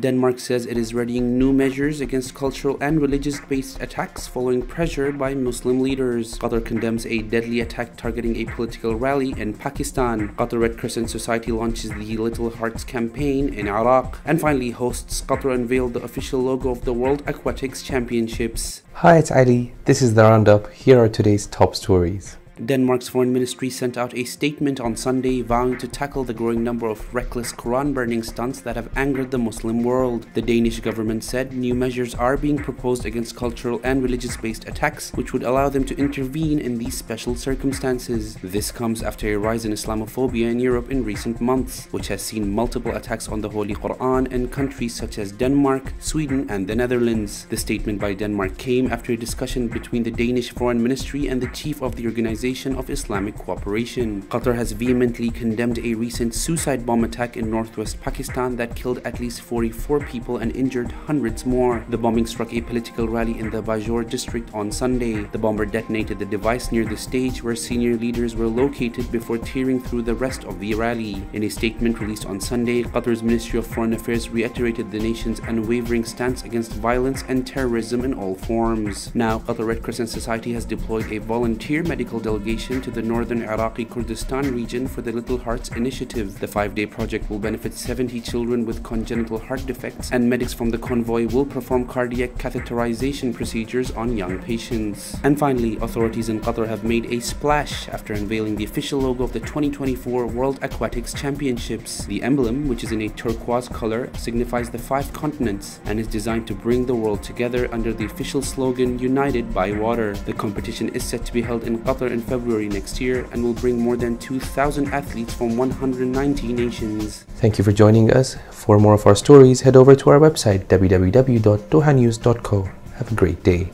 Denmark says it is readying new measures against cultural and religious based attacks following pressure by Muslim leaders. Qatar condemns a deadly attack targeting a political rally in Pakistan. Qatar Red Crescent Society launches the Little Hearts campaign in Iraq. And finally, hosts Qatar unveiled the official logo of the World Aquatics Championships. Hi, it's Ali. This is the Roundup. Here are today's top stories. Denmark's foreign ministry sent out a statement on Sunday vowing to tackle the growing number of reckless Quran burning stunts that have angered the Muslim world. The Danish government said new measures are being proposed against cultural and religious based attacks, which would allow them to intervene in these special circumstances. This comes after a rise in Islamophobia in Europe in recent months, which has seen multiple attacks on the Holy Quran in countries such as Denmark, Sweden, and the Netherlands. The statement by Denmark came after a discussion between the Danish foreign ministry and the chief of the organization Organization of Islamic Cooperation. Qatar has vehemently condemned a recent suicide bomb attack in northwest Pakistan that killed at least 44 people and injured hundreds more. The bombing struck a political rally in the Bajaur district on Sunday. The bomber detonated the device near the stage where senior leaders were located before tearing through the rest of the rally. In a statement released on Sunday, Qatar's Ministry of Foreign Affairs reiterated the nation's unwavering stance against violence and terrorism in all forms. Now, Qatar Red Crescent Society has deployed a volunteer medical delegation delegation to the northern Iraqi Kurdistan region for the Little Hearts Initiative. The five day project will benefit 70 children with congenital heart defects, and medics from the convoy will perform cardiac catheterization procedures on young patients. And finally, authorities in Qatar have made a splash after unveiling the official logo of the 2024 World Aquatics Championships. The emblem, which is in a turquoise color, signifies the five continents and is designed to bring the world together under the official slogan United by Water. The competition is set to be held in Qatar in February next year and will bring more than 2,000 athletes from 190 nations. Thank you for joining us. For more of our stories, head over to our website www.dohanews.co. Have a great day.